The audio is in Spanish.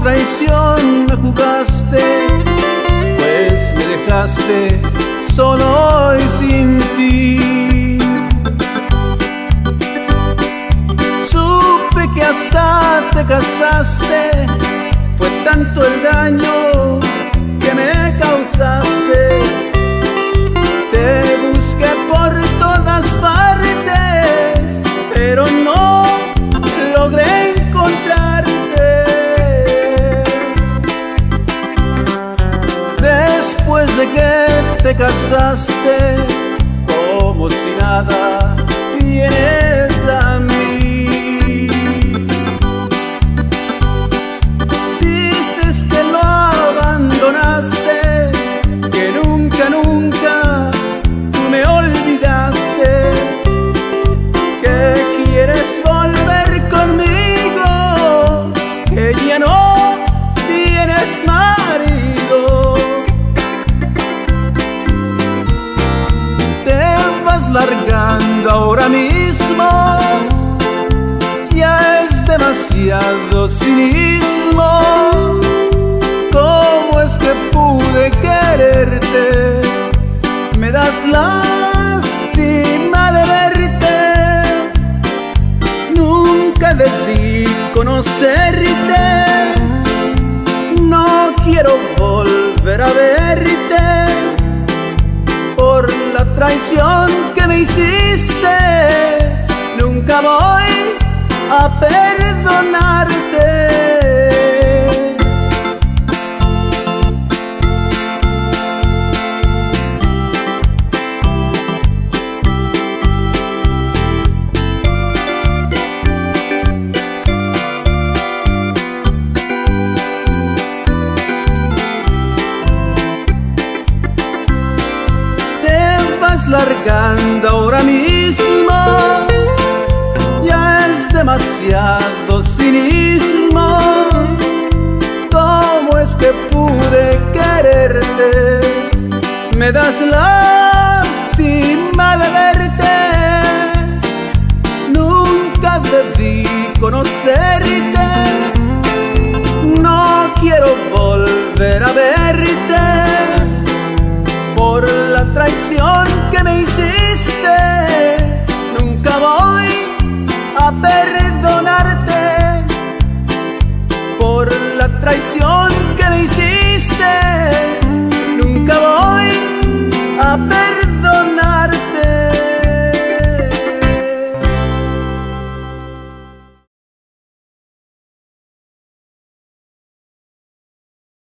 traición me jugaste, pues me dejaste solo y sin ti. Te casaste, como si nada, vienes a ahora mismo, ya es demasiado cinismo. ¿Cómo es que pude quererte? Me das lástima de verte. Nunca debí conocerte. No quiero volver a verte traición que me hiciste. Nunca voy a perdonarte. Largando ahora mismo. Ya es demasiado cinismo. ¿Cómo es que pude quererte? Me das lástima up